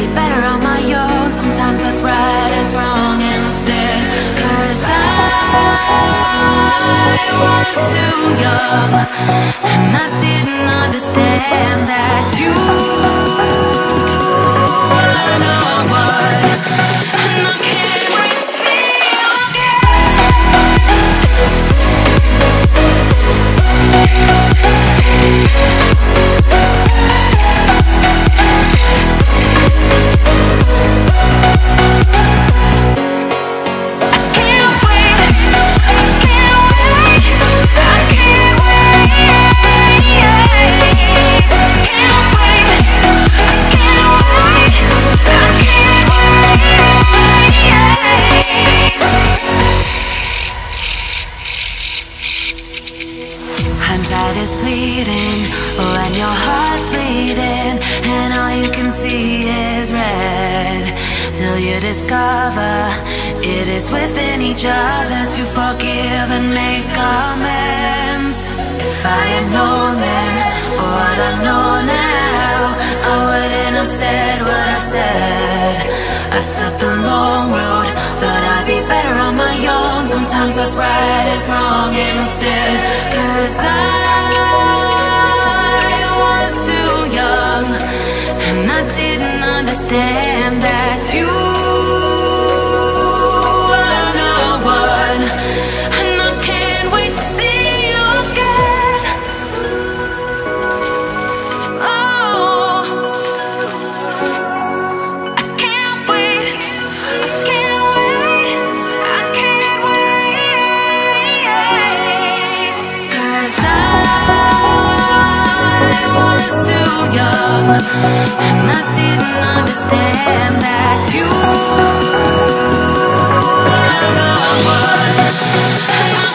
be better on my own. Sometimes what's right is wrong instead. Cause I was too young And I didn't understand that Hindsight is fleeting when your heart's bleeding and all you can see is red. Till you discover it is within each other to forgive and make amends. If I had known then what I know now, I wouldn't have said what I said. I took the long road, Sometimes what's right is wrong and instead. Cause I was too young, and I didn't understand and I didn't understand that you were the one.